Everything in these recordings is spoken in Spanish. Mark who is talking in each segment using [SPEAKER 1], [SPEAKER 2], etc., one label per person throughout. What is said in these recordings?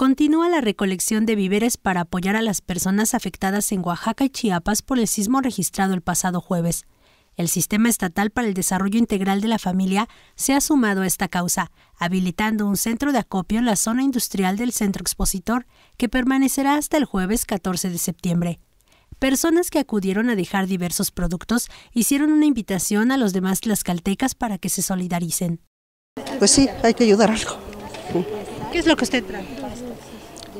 [SPEAKER 1] Continúa la recolección de víveres para apoyar a las personas afectadas en Oaxaca y Chiapas por el sismo registrado el pasado jueves. El Sistema Estatal para el Desarrollo Integral de la Familia se ha sumado a esta causa, habilitando un centro de acopio en la zona industrial del centro expositor, que permanecerá hasta el jueves 14 de septiembre. Personas que acudieron a dejar diversos productos hicieron una invitación a los demás tlaxcaltecas para que se solidaricen.
[SPEAKER 2] Pues sí, hay que ayudar algo.
[SPEAKER 1] ¿Qué es lo que usted trae?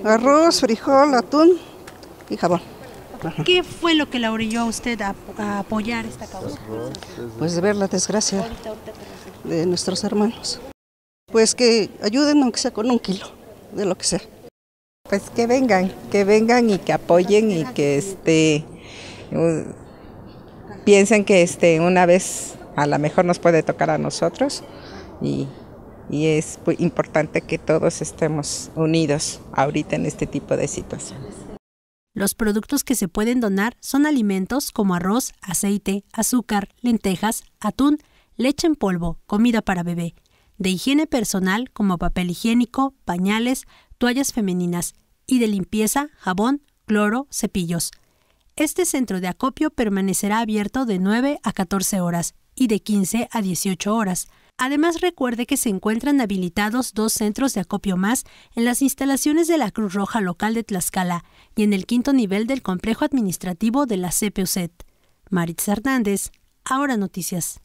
[SPEAKER 2] Arroz, frijol, atún y jabón.
[SPEAKER 1] ¿Qué fue lo que la orilló a usted a, a apoyar esta causa?
[SPEAKER 2] Pues de ver la desgracia de nuestros hermanos. Pues que ayuden aunque sea con un kilo, de lo que sea.
[SPEAKER 3] Pues que vengan, que vengan y que apoyen y que este uh, piensen que este una vez a lo mejor nos puede tocar a nosotros y, y es muy importante que todos estemos unidos ahorita en este tipo de situaciones.
[SPEAKER 1] Los productos que se pueden donar son alimentos como arroz, aceite, azúcar, lentejas, atún, leche en polvo, comida para bebé, de higiene personal como papel higiénico, pañales, toallas femeninas y de limpieza, jabón, cloro, cepillos. Este centro de acopio permanecerá abierto de 9 a 14 horas y de 15 a 18 horas. Además, recuerde que se encuentran habilitados dos centros de acopio más en las instalaciones de la Cruz Roja local de Tlaxcala y en el quinto nivel del complejo administrativo de la CPUCET. Maritza Hernández, Ahora Noticias.